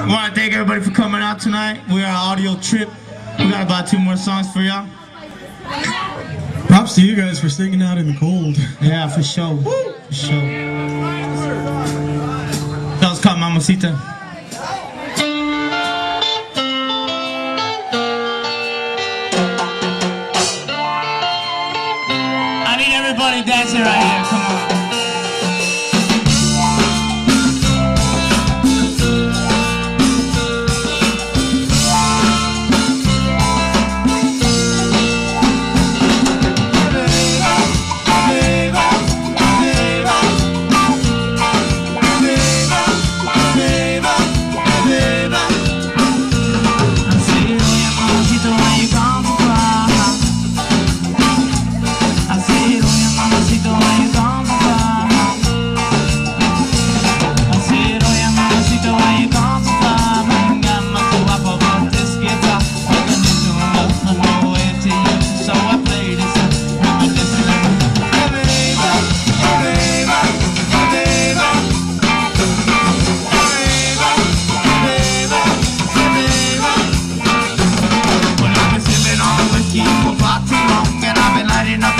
I want to thank everybody for coming out tonight. We're an Audio Trip. We got about two more songs for y'all. Props to you guys for sticking out in the cold. Yeah, for sure. Woo! For sure. That was called Mamacita. everybody dancing right here. Come on. too long and I've been lighting up